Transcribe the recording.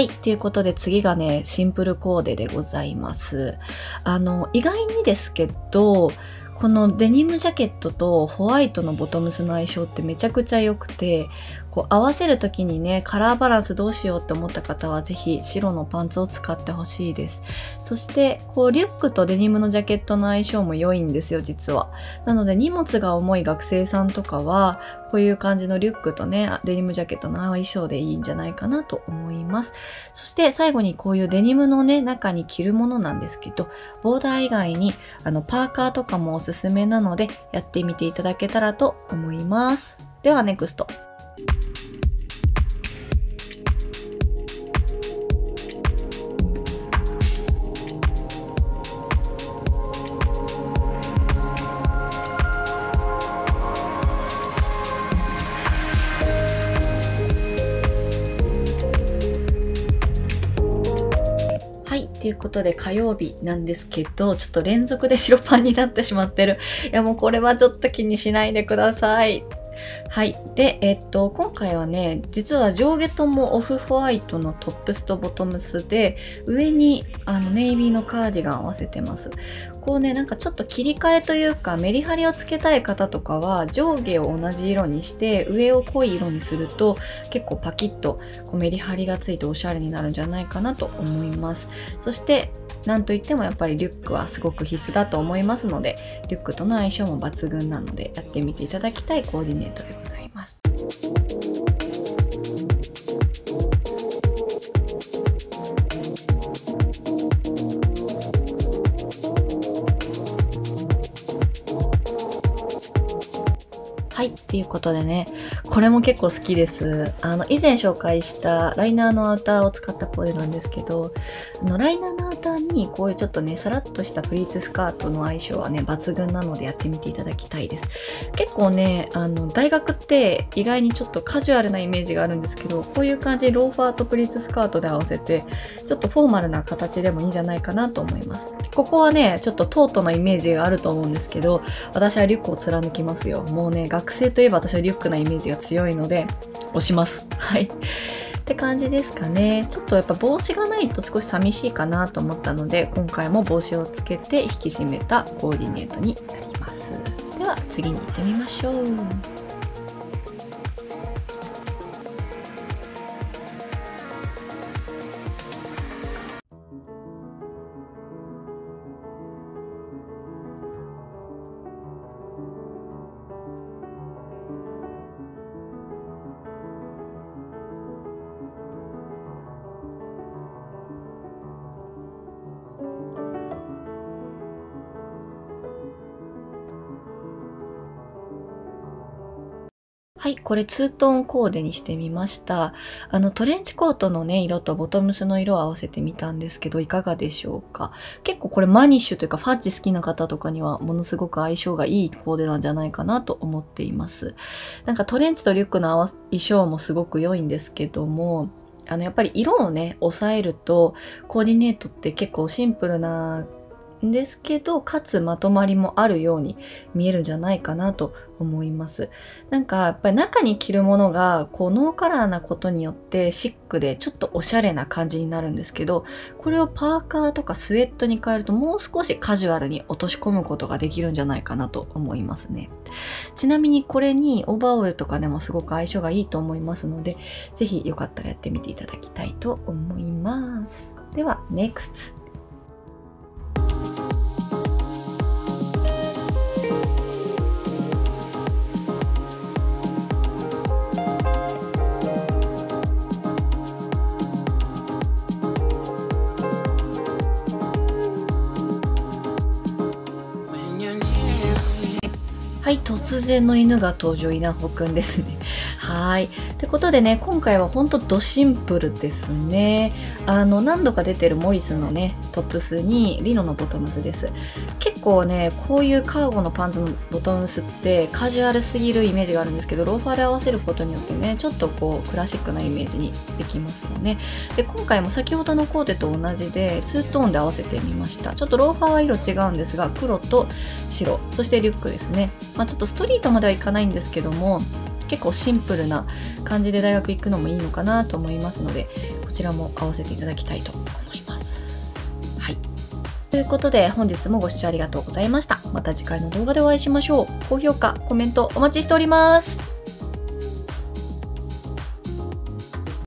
い、ということで次がね、シンプルコーデでございます。あの、意外にですけど、このデニムジャケットとホワイトのボトムスの相性ってめちゃくちゃ良くて、こう合わせる時にね、カラーバランスどうしようって思った方はぜひ白のパンツを使ってほしいです。そして、こうリュックとデニムのジャケットの相性も良いんですよ、実は。なので荷物が重い学生さんとかは、こういう感じのリュックとね、デニムジャケットの相性でいいんじゃないかなと思います。そして最後にこういうデニムのね、中に着るものなんですけど、ボーダー以外にあのパーカーとかもおすすめなので、やってみていただけたらと思います。では、ネクスト。って。いうことで火曜日なんですけど、ちょっと連続で白パンになってしまってる。いやもうこれはちょっと気にしないでください。はい。で、えっと、今回はね、実は上下ともオフホワイトのトップスとボトムスで、上にあのネイビーのカーディガンを合わせてます。こうね、なんかちょっと切り替えというか、メリハリをつけたい方とかは、上下を同じ色にして、上を濃い色にすると、結構パキッとこうメリハリがついておしゃれになるんじゃないかなと思います。そして、なんといってもやっぱりリュックはすごく必須だと思いますので、リュックとの相性も抜群なので、やってみていただきたいコーディネートでございます。はい。っていうことでね、これも結構好きです。あの、以前紹介したライナーのアウターを使ったコーデなんですけど、あの、ライナーのにこういうちょっとね、さらっとしたプリーツスカートの相性はね、抜群なのでやってみていただきたいです。結構ね、あの、大学って意外にちょっとカジュアルなイメージがあるんですけど、こういう感じローファーとプリーツスカートで合わせて、ちょっとフォーマルな形でもいいんじゃないかなと思います。ここはね、ちょっとトートなイメージがあると思うんですけど、私はリュックを貫きますよ。もうね、学生といえば私はリュックなイメージが強いので、押します。はい。って感じですかね。ちょっとやっぱ帽子がないと少し寂しいかなと思ったので、今回も帽子をつけて引き締めたコーディネートになります。では次に行ってみましょう。はい、これツートンコーデにしてみました。あのトレンチコートのね、色とボトムスの色を合わせてみたんですけど、いかがでしょうか？結構これマニッシュというかファッジ好きな方とかにはものすごく相性がいいコーデなんじゃないかなと思っています。なんかトレンチとリュックの合わ衣装もすごく良いんですけども、あのやっぱり色をね、抑えるとコーディネートって結構シンプルなですけど、かつまとまりもあるように見えるんじゃないかなと思います。なんかやっぱり中に着るものがこうノーカラーなことによってシックでちょっとおしゃれな感じになるんですけど、これをパーカーとかスウェットに変えるともう少しカジュアルに落とし込むことができるんじゃないかなと思いますね。ちなみにこれにオーバーオールとかでもすごく相性がいいと思いますので、ぜひよかったらやってみていただきたいと思います。では、NEXT! はい、突然の犬が登場、稲穂くんですね。はい。ってことでね、今回はほんとドシンプルですね。あの、何度か出てるモリスのね、トップスにリノのボトムスです。結構ね、こういうカーゴのパンツのボトムスってカジュアルすぎるイメージがあるんですけど、ローファーで合わせることによってね、ちょっとこう、クラシックなイメージにできますよね。で、今回も先ほどのコーデと同じで、ツートーンで合わせてみました。ちょっとローファーは色違うんですが、黒と白、そしてリュックですね。まあ、ちょっとストリートまではいかないんですけども結構シンプルな感じで大学行くのもいいのかなと思いますのでこちらも合わせていただきたいと思います。はい。ということで本日もご視聴ありがとうございました。また次回の動画でお会いしましょう。高評価コメントお待ちしております。